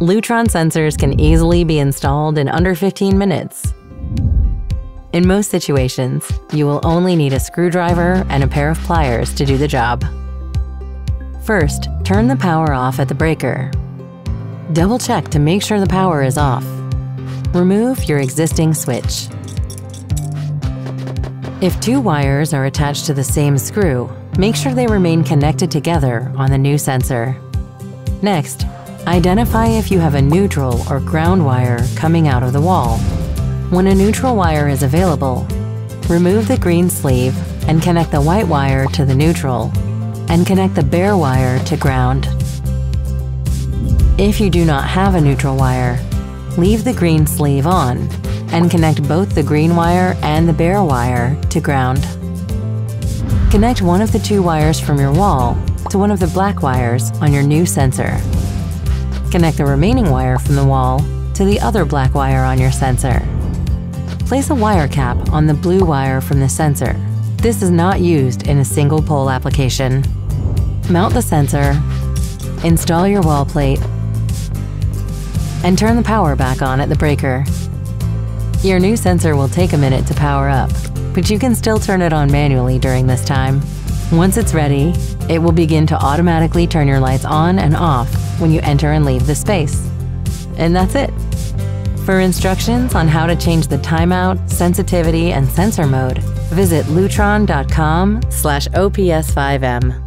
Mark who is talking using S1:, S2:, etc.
S1: Lutron sensors can easily be installed in under 15 minutes. In most situations, you will only need a screwdriver and a pair of pliers to do the job. First, turn the power off at the breaker. Double check to make sure the power is off. Remove your existing switch. If two wires are attached to the same screw, make sure they remain connected together on the new sensor. Next, identify if you have a neutral or ground wire coming out of the wall. When a neutral wire is available, remove the green sleeve and connect the white wire to the neutral, and connect the bare wire to ground. If you do not have a neutral wire, leave the green sleeve on and connect both the green wire and the bare wire to ground. Connect one of the two wires from your wall to one of the black wires on your new sensor. Connect the remaining wire from the wall to the other black wire on your sensor. Place a wire cap on the blue wire from the sensor. This is not used in a single pole application. Mount the sensor, install your wall plate, and turn the power back on at the breaker. Your new sensor will take a minute to power up, but you can still turn it on manually during this time. Once it's ready, it will begin to automatically turn your lights on and off when you enter and leave the space. And that's it. For instructions on how to change the timeout, sensitivity, and sensor mode, visit lutron.com slash OPS5M.